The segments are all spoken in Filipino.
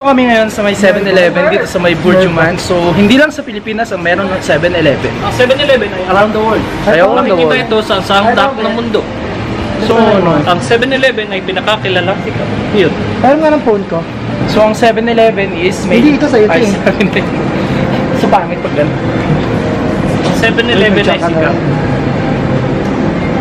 kami ngayon sa may 7-Eleven dito sa may Burjuman. So, hindi lang sa Pilipinas ang meron ng 7-Eleven. Ang 7-Eleven ay around the world. Ayaw Kung around the makikita world. ito sa saang dako ng mundo. So, ang 7-Eleven ay pinakakilalang sikat. Yun. Meron nga ng phone ko. So, ang 7-Eleven is may... Hindi, ito sa'yo, Ay, ito 7-Eleven. so, pangit pag ganun. Ang 7-Eleven ay sikat.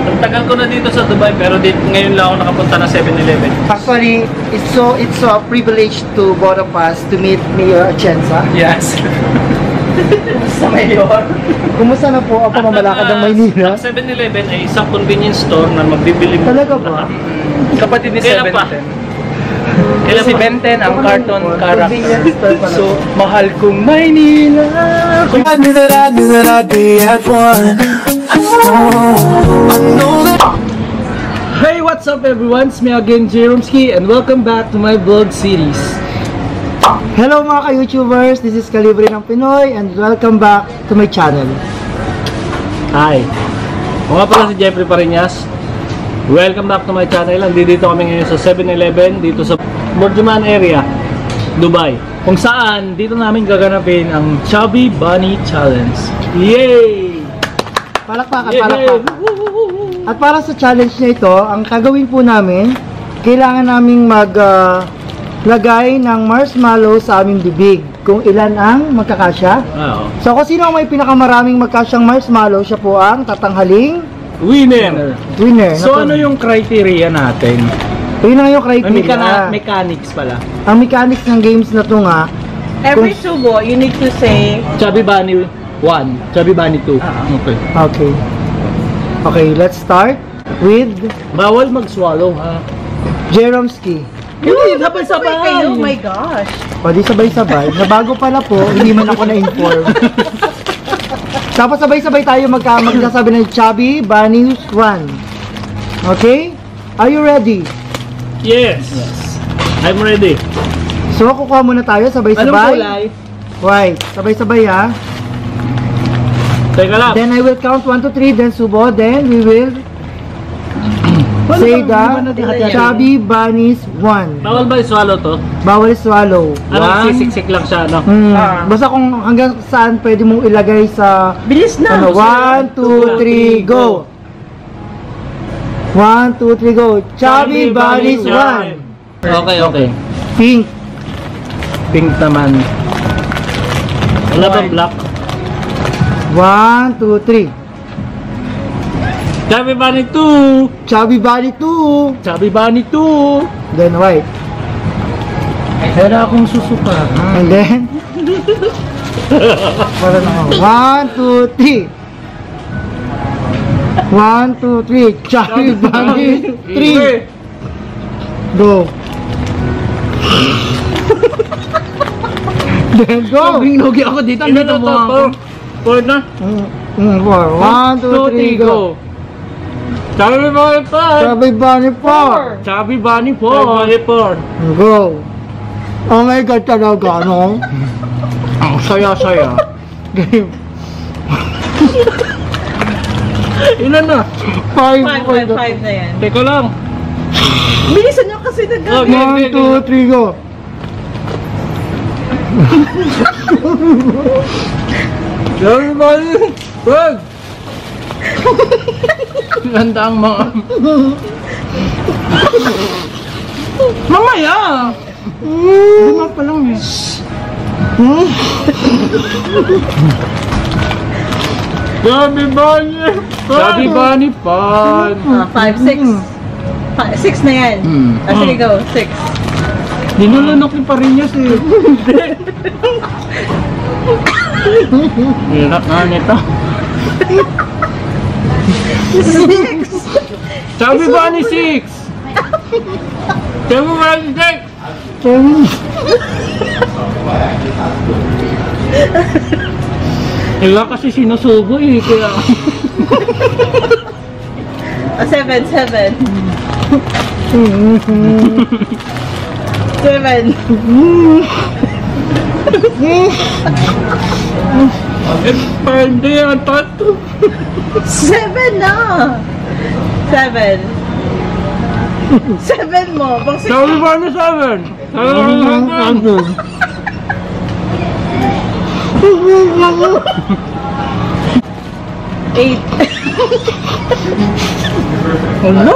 Ang tagal ko na dito sa Dubai pero dito, ngayon lang ako nakapunta ng 7-Eleven. Actually, it's so it's so a privilege to both of us to meet Mayor Atienza. Yes. sa mayor. Kumusta na po ang pamamalakad ng Maynila? Ang 7-Eleven ay isang convenience store na magbibili mo. Talaga ba? Kapatid ni Kailan 7 pa? Kailan si Benten ang cartoon character. So, mahal kong Maynila. Kung I knew that I knew that I'd be at one. I know that. Hey, what's up everyone? It's me again, Jeromski, and welcome back to my vlog series. Hello mga ka-YouTubers, this is Kalibre ng Pinoy and welcome back to my channel. Hi. Ako nga pala si Jeffrey Parinas. Welcome back to my channel. Andito kami ngayon sa 7-Eleven dito sa Burjuman area, Dubai. Kung saan, dito namin gaganapin ang Chubby Bunny Challenge. Yay! Palakpakan, Yeah, palakpakan. At para sa challenge na ito, ang gagawin po namin, kailangan naming mag ah, lagay ng marshmallow sa aming bibig kung ilan ang magkakasya. Oo. So kung sino ang may pinakamaraming magkasyang marshmallow, siya po ang tatanghaling Winner! winner. So ano yung criteria natin? Yun ang yung May criteria. mechana- mechanics pala. ang mechanics ng games na to nga, Every subo, you need to say, Chubby Bunny 1, Chubby Bunny 2. Okay. okay. Okay, let's start with Bawal mag-swallow ha. Jeromski. Hindi, sabay kayo, oh my gosh. O di sabay-sabay. Na bago pala po, hindi man ako na-inform. Tapos sabay-sabay tayo magka magsasabi ng Chubby Bunny 1. Okay? Are you ready? Yes! I'm ready. So, kukuha muna tayo Anong sabay-sabay. kulay? White. Sabay-sabay ha. Teka lang. Then I will count 1 to 3, then subo, then we will the Chubby Bunnies 1. Bawal ba i-swallow to? Bawal swallow. Ano, One. sisiksik lang siya, no? Hmm. Ah. Basta kung hanggang saan pwede mong ilagay sa Bilis na. ano, 1, 2, 3, go! 1, 2, 3, go! Chubby Bunnies 1! Okay, okay. Pink. Pink naman. Wala bang black? 1, 2, 3. Chubby Bunny 2! Chubby Bunny 2. Chubby Bunny 2! Then white. Wala akong susuka. And then, para na ako. 1, 2, 3. 1, 2, 3. Chubby Bunny 3. Go. then go. Nogi ako dito. Ano na to? Four na? One, two, three, go. Chubby Bunny 5! Chubby Bunny 4. Chubby Bunny Chubby Bunny 4! Go. Oh my God talaga, no? Ang saya-saya. Game. Ilan na? 5. Five, five, five na yan. Teka lang. Bilisan nyo kasi nag Okay. 1, 2, 3, go. Chubby Bunny! Wag! Ganda ang mga... Mamaya! Lima pa lang eh. Chubby Bunny! Chubby Bunny five, six. Fi- six na yan. Hmm. Ah, sige, go. Six. Ninulunok ni Parinyas eh. Hirap nga nito. Six. Chubby Bunny 6! Chubby Bunny 6! Wala kasi sinusubo eh, kaya... Ah, seven, seven. seven. Pwede yan, tato. Seven na. Seven. Seven mo. Pang six. Chubby Bunny 7! Ano? Eight. Oh no!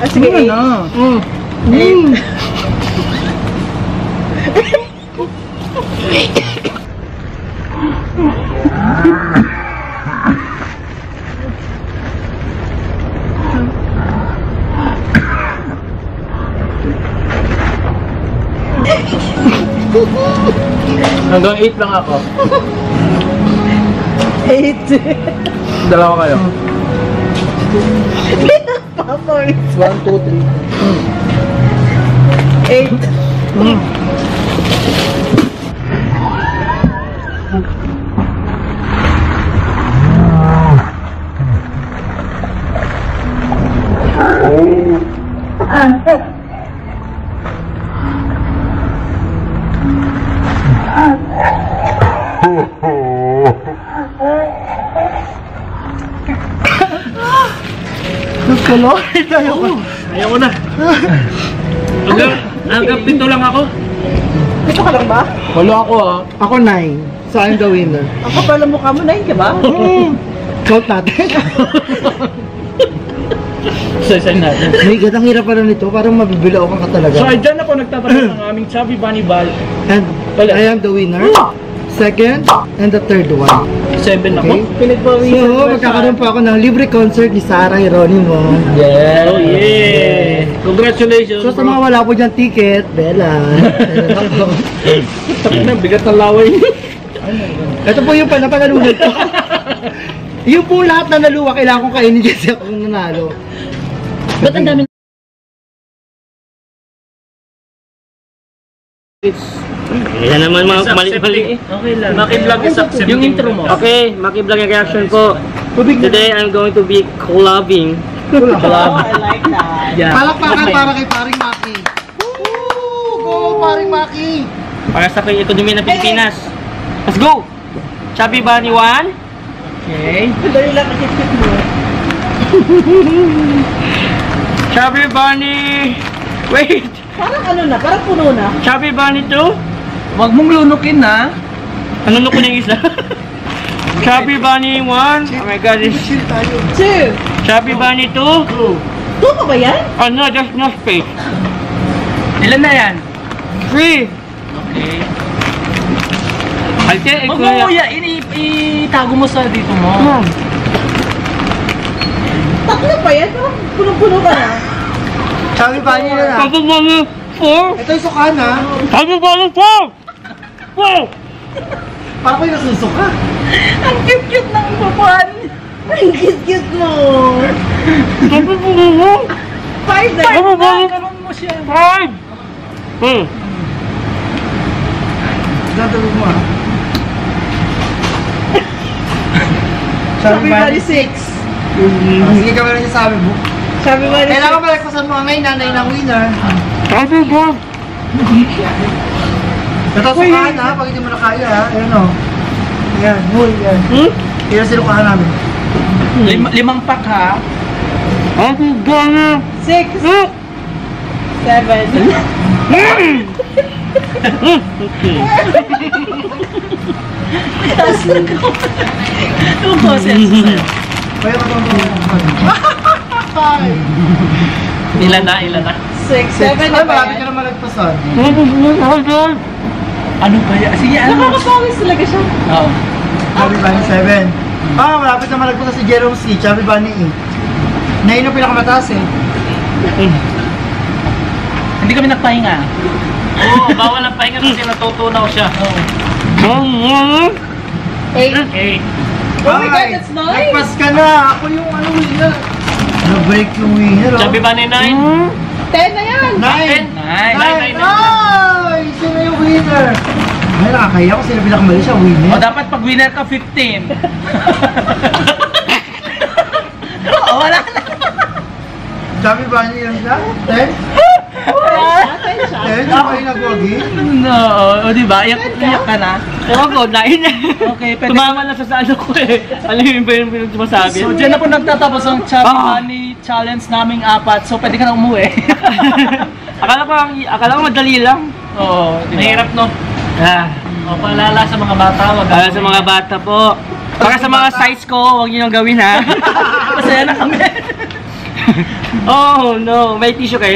Ah, sige, Ano eight. na? Eight. Hanggang 8 lang ako. 8? Dalawa kayo. Papolis. 1, 2, 3. 8. Color? Ayoko. Ayoko na. Hanggang, hanggang pinto lang ako. Gusto ka lang ba? Wala ako ah. Ako 9. So I'm the winner. Ako pala mukha mo 9 ka ba? Hmm. Count natin. Session natin. May gatang hirap pala nito. Parang mabibilao ka ka talaga. So, dyan ako nagtatanong ng aming Chubby Bunny Ball. And pala. I am the winner. Second and the third one. 7 ako. Okay? Pinagpawisan So, magkakaroon pa ako ng libre concert ni Sarah Hieronimo. Yeah. Oh yeah. Congratulations. So, sa mga wala po dyan ticket, Bella. Tapos na, bigat ng laway. Ito po yung panapanalunod ko. yung po lahat na naluwa, kailangan kong kainin kasi ako yung nanalo. Ba't ang dami? Yan naman mga mali-mali. Okay lang. Maki-vlog is accepting. Yung intro mo. Okay, Maki-vlog ang reaction po. Today, I'm going to be collabing. Oh, I like that. Yeah. Palakpakan para kay Paring Maki. Woo! Go, Paring Maki! Para sa ekonomiya ng Pilipinas. Let's go! Chubby Bunny 1. Okay. Dali lang ang tip mo. Chubby Bunny... Wait! Parang ano na, parang puno na. Chubby Bunny 2. Huwag mong lunukin na. Ano na ko na yung isa? Chubby Bunny 1. Oh my god, this... Two. Chubby Bunny 2. Two ka ba yan? Oh no, there's no space. Ilan na yan? 3. Okay. I'll take Huwag mo kuya, ini itago mo sa dito mo. Tatlo pa yan? Parang punong-puno ka na. Sabi ba niyo na? Chubby Bunny 4. Ito yung suka na. Chubby Bunny 4. Wow! Parang ko yung nasusuka. Ang cute-cute ng papan. Ang cute-cute mo. Chubby Bunny 1. Five na. Chubby Bunny Karoon mo siya. 5. Hmm. Dadalo mo ah. Sabi ba ni six? Ah, Sige ka meron niya sabi mo. Sabi ba ni Kailangan six? malagpasan mo ang ngayon, nanay ng winner. Chubby Bunny. Ito sukahan ha, pag hindi mo na kaya ha. Ayan o. Ayan, huy, yan. Hmm? Kaya sinukahan namin. Lim- limang pack ha. Chubby Bunny. Six. Hmm. Seven. Yung boses. Kaya ka Five. Ilan na, ilan na. Six. Seven Ay, na ba marami ka na malagpasan. Ano ba yan? Sige, ano? Nakakapawis talaga siya. Oo. Chubby Bunny 7. Ah, malapit na malagpasan si Jerome Ski, Chubby Bunny 8. Nain yung pinakamataas eh. Hindi kami nagpahinga. Oo, bawal ang pahinga kasi natutunaw siya. Eight. Okay. Oh my God, that's nine. Nagpas ka na. Ako yung ano winner. Na-break yung winner oh. Chubby Bunny 9. Ten na yan. Nine. Nine. Nine. Nine. Ay, sino yung winner? Ay, nakakaya ko sila pinakamali siya, winner. O dapat pag winner ka 15. Oo, wala na. Chubby Bunny yun siya? 10? Ten Eh, sabay na Gogi. No, o di ba? Iyak, iyak ka na. Ewan ko, lain niya. Okay, pwede Tumama na sa sa ano ko eh. Alam mo ba yung pinag sumasabi? So, dyan na po nagtatapos ang Chubby Ah. Bunny Challenge naming apat. So, pwede ka na umuwi. akala ko, ang- akala ko madali lang. Oo, di ba? Mahirap no. Ah, O paalala sa mga bata, wag para sa mga bata po. Para sa mga size ko, huwag niyo nang gawin ha. Masaya na kami. oh no, may tissue kayo.